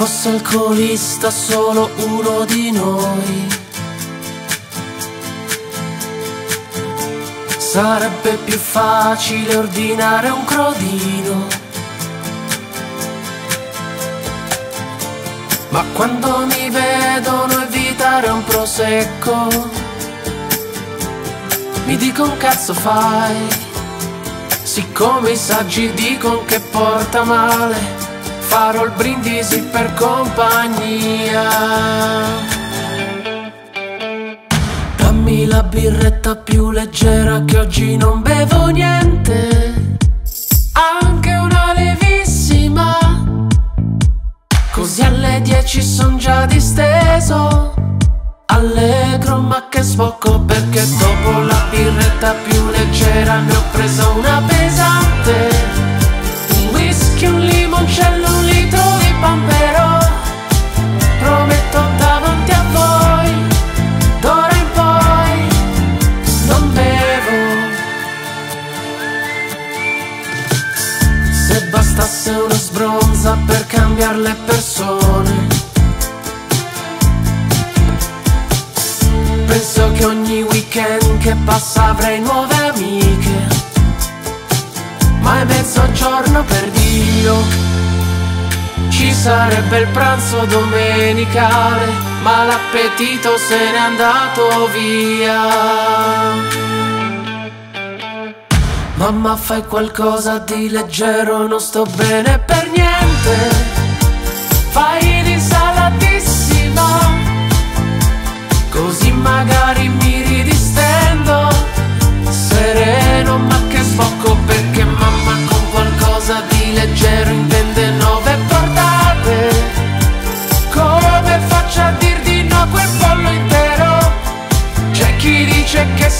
fosse alcolista solo uno di noi. Sarebbe più facile ordinare un crodino. Ma quando mi vedono evitare un prosecco, mi dicono cazzo fai. Siccome i saggi dicono che porta male, farò il brindisi per compagnia. Dammi la birretta più leggera che oggi non bevo niente. Anche una levissima. Così alle dieci son già disteso. Allegro ma che sbocco perché dopo la birretta più leggera ne ho presa una pesante. Un whisky, un limoncello per le persone, penso che ogni weekend che passa avrei nuove amiche, ma è mezzogiorno per Dio ci sarebbe il pranzo domenicale, ma l'appetito se n'è andato via. Mamma fai qualcosa di leggero, non sto bene per niente.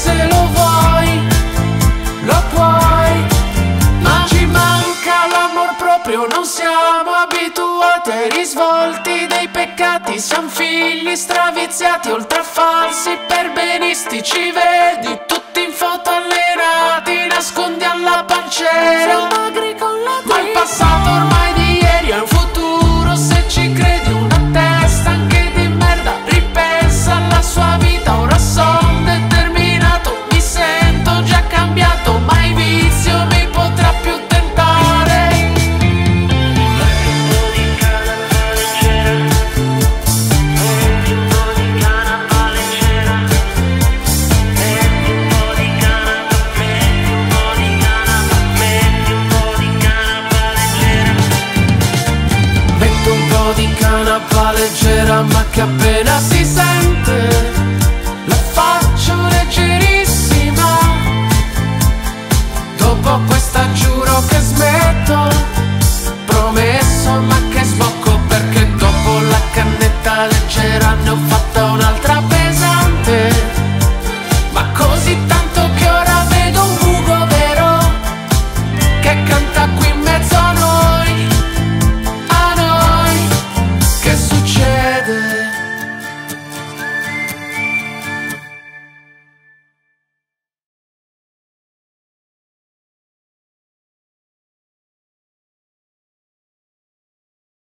Se lo vuoi, lo puoi, ma ci manca l'amor proprio, non siamo abituati ai risvolti dei peccati, siamo figli straviziati, oltre a falsi perbenisti, ci vedi mamma che appena si sente la faccio leggerissima. Dopo questa giuro che smetto, promesso ma che sbocco perché dopo la cannetta leggera ne ho fatto.